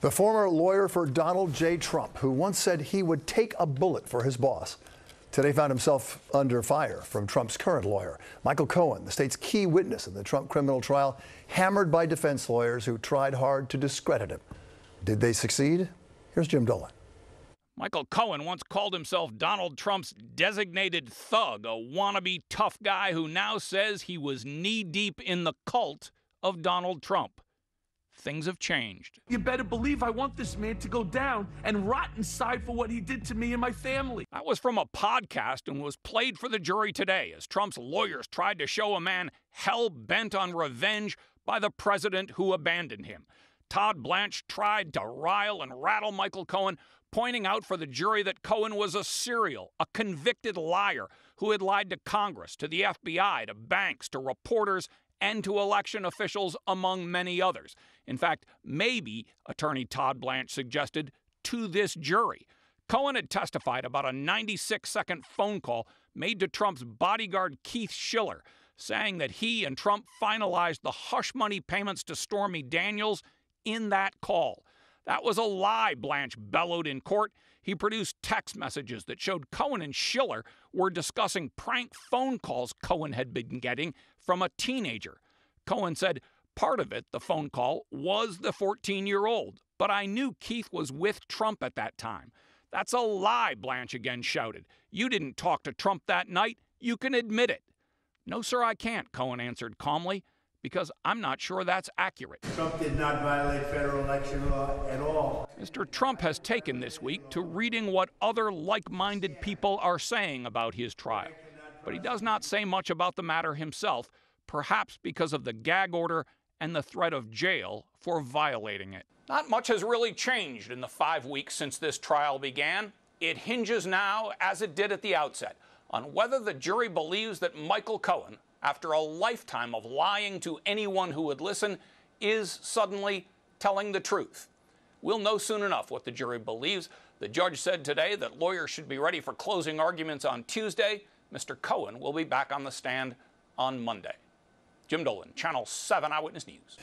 The former lawyer for Donald J. Trump, who once said he would take a bullet for his boss, today found himself under fire from Trump's current lawyer. Michael Cohen, the state's key witness in the Trump criminal trial, hammered by defense lawyers who tried hard to discredit him. Did they succeed? Here's Jim Dolan. Michael Cohen once called himself Donald Trump's designated thug, a wannabe tough guy who now says he was knee deep in the cult of Donald Trump things have changed. You better believe I want this man to go down and rot inside for what he did to me and my family. That was from a podcast and was played for the jury today as Trump's lawyers tried to show a man hell bent on revenge by the president who abandoned him. Todd Blanche tried to rile and rattle Michael Cohen, pointing out for the jury that Cohen was a serial, a convicted liar who had lied to Congress, to the FBI, to banks, to reporters, and to election officials, among many others. In fact, maybe, attorney Todd Blanche suggested, to this jury. Cohen had testified about a 96 second phone call made to Trump's bodyguard Keith Schiller, saying that he and Trump finalized the hush money payments to Stormy Daniels in that call. That was a lie, Blanche bellowed in court. He produced text messages that showed Cohen and Schiller were discussing prank phone calls Cohen had been getting from a teenager. Cohen said part of it, the phone call, was the 14 year old, but I knew Keith was with Trump at that time. That's a lie, Blanche again shouted. You didn't talk to Trump that night. You can admit it. No, sir, I can't, Cohen answered calmly because I'm not sure that's accurate. Trump did not violate federal election law at all. Mr. Trump has taken this week to reading what other like minded people are saying about his trial. But he does not say much about the matter himself, perhaps because of the gag order and the threat of jail for violating it. Not much has really changed in the five weeks since this trial began. It hinges now, as it did at the outset, on whether the jury believes that Michael Cohen, after a lifetime of lying to anyone who would listen, is suddenly telling the truth. We'll know soon enough what the jury believes. The judge said today that lawyers should be ready for closing arguments on Tuesday. Mr. Cohen will be back on the stand on Monday. Jim Dolan, Channel 7 Eyewitness News.